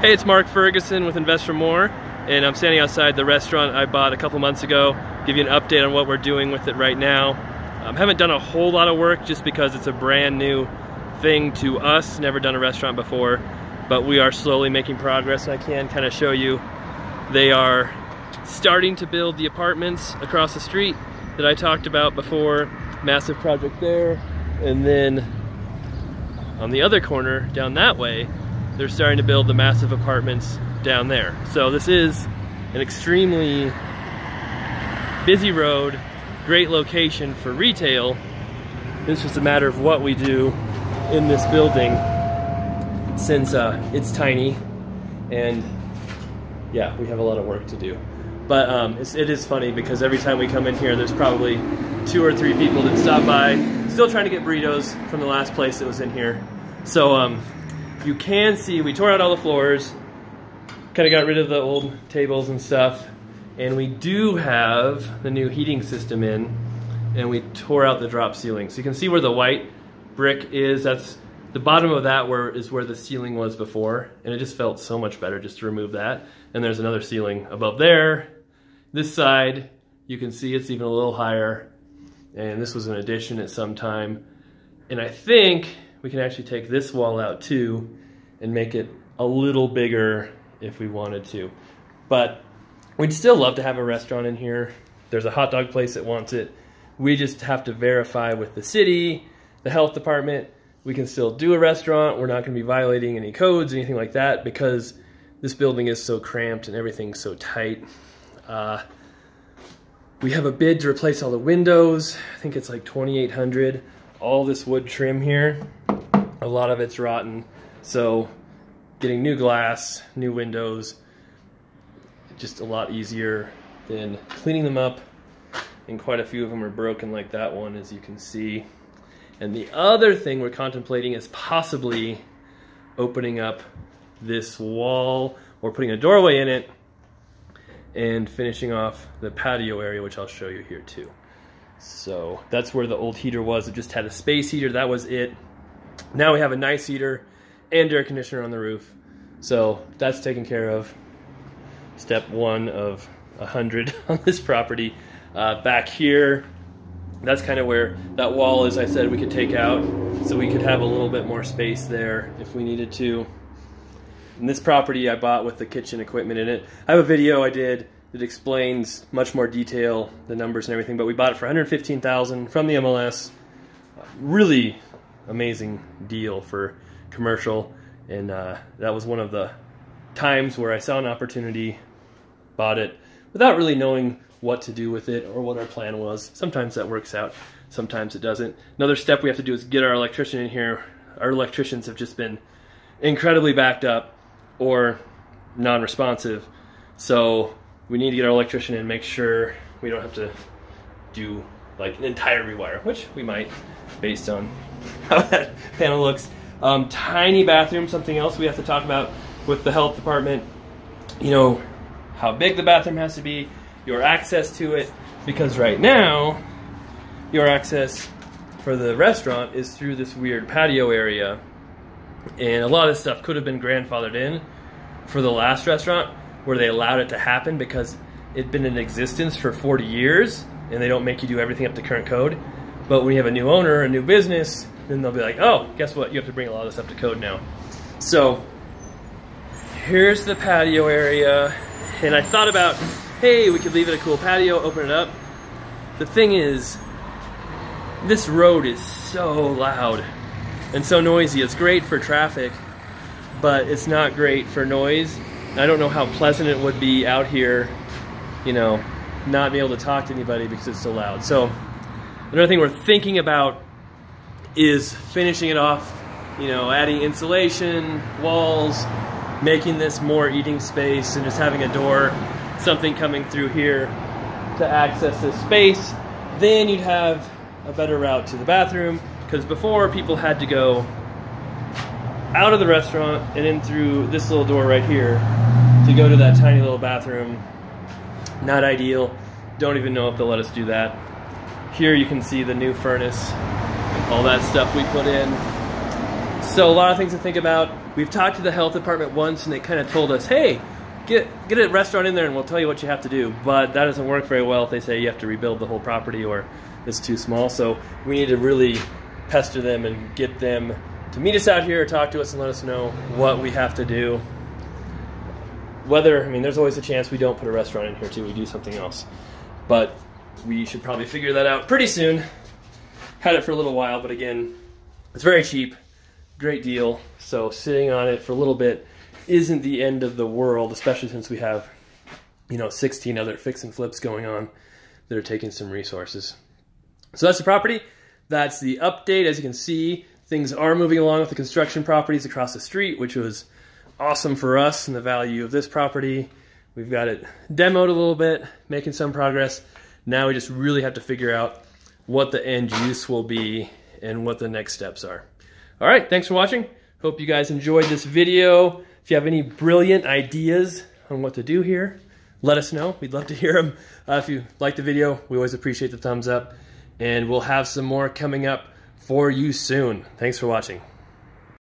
Hey, it's Mark Ferguson with InvestFourMore, and I'm standing outside the restaurant I bought a couple months ago. Give you an update on what we're doing with it right now. Um, haven't done a whole lot of work just because it's a brand new thing to us. Never done a restaurant before, but we are slowly making progress. I can kind of show you they are starting to build the apartments across the street that I talked about before. Massive project there, and then on the other corner down that way they're starting to build the massive apartments down there. So this is an extremely busy road, great location for retail. It's just a matter of what we do in this building since uh, it's tiny and yeah, we have a lot of work to do. But um, it is funny because every time we come in here, there's probably two or three people that stop by, still trying to get burritos from the last place that was in here. So um, you can see we tore out all the floors, kind of got rid of the old tables and stuff, and we do have the new heating system in, and we tore out the drop ceiling. So you can see where the white brick is. That's the bottom of that where is where the ceiling was before, and it just felt so much better just to remove that. And there's another ceiling above there. This side, you can see it's even a little higher, and this was an addition at some time. And I think we can actually take this wall out too and make it a little bigger if we wanted to. But we'd still love to have a restaurant in here. There's a hot dog place that wants it. We just have to verify with the city, the health department. We can still do a restaurant. We're not going to be violating any codes, anything like that, because this building is so cramped and everything's so tight. Uh, we have a bid to replace all the windows. I think it's like 2,800 all this wood trim here, a lot of it's rotten. So getting new glass, new windows, just a lot easier than cleaning them up. And quite a few of them are broken like that one, as you can see. And the other thing we're contemplating is possibly opening up this wall or putting a doorway in it and finishing off the patio area, which I'll show you here too. So that's where the old heater was. It just had a space heater. That was it. Now we have a nice heater and air conditioner on the roof. So that's taken care of. Step one of a hundred on this property. Uh, back here, that's kind of where that wall is. I said we could take out so we could have a little bit more space there if we needed to. And this property I bought with the kitchen equipment in it. I have a video I did that explains much more detail, the numbers and everything. But we bought it for 115,000 from the MLS. Really amazing deal for commercial, and uh, that was one of the times where I saw an opportunity, bought it without really knowing what to do with it or what our plan was. Sometimes that works out, sometimes it doesn't. Another step we have to do is get our electrician in here. Our electricians have just been incredibly backed up or non-responsive. So we need to get our electrician in and make sure we don't have to do like an entire rewire, which we might based on how that panel looks. Um, tiny bathroom, something else we have to talk about with the health department. You know, how big the bathroom has to be, your access to it, because right now, your access for the restaurant is through this weird patio area. And a lot of this stuff could have been grandfathered in for the last restaurant, where they allowed it to happen because it'd been in existence for 40 years and they don't make you do everything up to current code. But when you have a new owner, a new business, then they'll be like, oh, guess what? You have to bring a lot of this up to code now. So here's the patio area. And I thought about, hey, we could leave it a cool patio, open it up. The thing is, this road is so loud and so noisy. It's great for traffic, but it's not great for noise I don't know how pleasant it would be out here, you know, not be able to talk to anybody because it's so loud. So another thing we're thinking about is finishing it off, you know, adding insulation, walls, making this more eating space and just having a door, something coming through here to access this space. Then you'd have a better route to the bathroom because before people had to go out of the restaurant and in through this little door right here to go to that tiny little bathroom. Not ideal. Don't even know if they'll let us do that. Here you can see the new furnace, all that stuff we put in. So a lot of things to think about. We we've talked to the health department once and they kind of told us, hey, get get a restaurant in there and we'll tell you what you have to do. But that doesn't work very well if they say you have to rebuild the whole property or it's too small. So we need to really pester them and get them to meet us out here or talk to us and let us know what we have to do. Whether, I mean, there's always a chance we don't put a restaurant in here too, we do something else. But we should probably figure that out pretty soon. Had it for a little while, but again, it's very cheap, great deal. So sitting on it for a little bit isn't the end of the world, especially since we have, you know, 16 other fix and flips going on that are taking some resources. So that's the property. That's the update. As you can see, things are moving along with the construction properties across the street, which was awesome for us and the value of this property. We've got it demoed a little bit, making some progress. Now we just really have to figure out what the end use will be and what the next steps are. All right, thanks for watching. Hope you guys enjoyed this video. If you have any brilliant ideas on what to do here, let us know. We'd love to hear them. Uh, if you like the video, we always appreciate the thumbs up. And we'll have some more coming up for you soon. Thanks for watching.